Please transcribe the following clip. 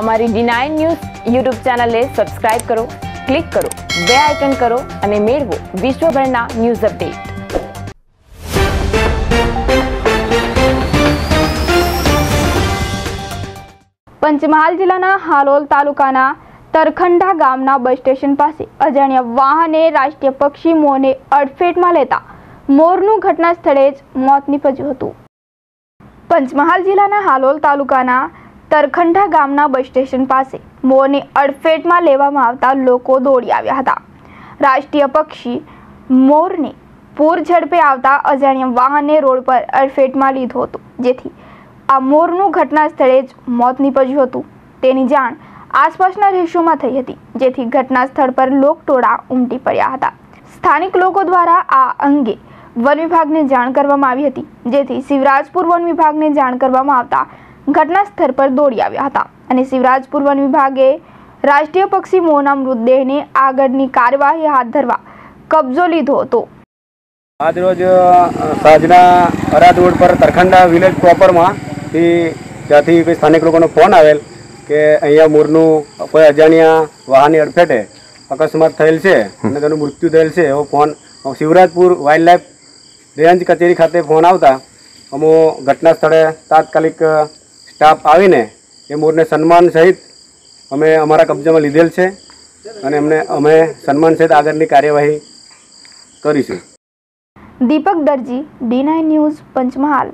અમારી nine news YouTube ચેનલને subscribe કરો ક્લિક કરો બે આઇકન કરો અને મેળવો વિશ્વભરના ન્યૂઝ અપડેટ પંચમહાલ જિલ્લાના હાલોલ તાલુકાના તરખંડા ગામના બસ સ્ટેશન પાસે અજાણ્યા વાહને રાષ્ટ્રીય પક્ષી મોરને અડફેટમાં લેતા મોરનું ઘટના સ્થળે જ મોત નીપજ્યું હતું. પંચમહાલ જિલ્લાના હાલોલ તાલુકાના તરખંડા ગામના બસ સ્ટેશન પાસે મોરને અડફેટમાં લેવામાં આવતા લોકો દોડી આવ્યા હતા. રાષ્ટ્રીય પક્ષી મોરને પૂર ઝડપે આવતા અજાણ્યા વાહને રોડ પર અડફેટમાં લીધું હતું, જેથી આ મોરનું ઘટના સ્થળે જ મોત નીપજ્યું હતું. તેની જાણ આસપાસના રહેશોમાં થઈ હતી, જેથી ઘટના સ્થળ પર લોકટોળા ઉમટી પડ્યા હતા. સ્થાનિક લોકો દ્વારા આ અંગે વન વિભાગને જાણ કરવામાં આવી હતી, જેથી શિવરાજપુર વન વિભાગને જાણ કરવામાં આવતા ઘટના સ્થળ પર દોડી આવ્યા હતા અને શિવરાજપુર વન વિભાગે રાષ્ટ્રીય પક્ષી મોહના મૃતદેહને આગળની કાર્યવાહી હાથ ધરવા કબજો લીધો હતો. આજરોજ સાંજના અરાદ રોડ પર તરખંડા વિલેજ પ્રોપરમાં થી ત્યાંથી કોઈ સ્થાનિક લોકોનો ફોન આવેલ કે અહીંયા મોરનું કોઈ અજાણ્યા વાહનની અડફેટે અકસ્માત થયેલ છે અને તેનું મૃત્યુ થયેલ છે એવો phone Shivrajpur wildlife range કચેરી ખાતે ફોન આવતા અમો ઘટના સ્થળે તાત્કાલિક સ્ટાફ આવીને એ મોરને સન્માન સહિત અમે અમારા કબજામાં લીધેલ છે અને એમને અમે સન્માન સહિત આગળની કાર્યવાહી કરીશું. Deepak Darji D nine news, Panchmahal.